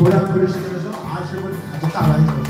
고향 그릇이 돼서 아쉬움을 가득 담아있습니다.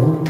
Lord.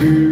do.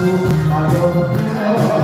I don't know.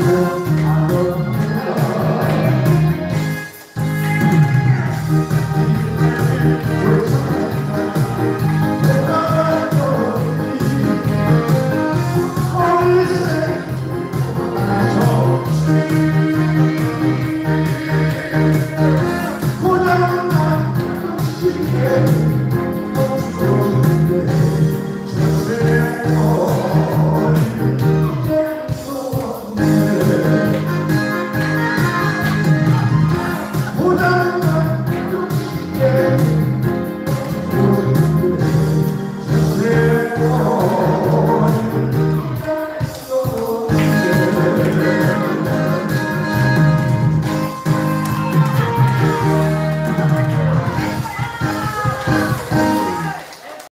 Yeah.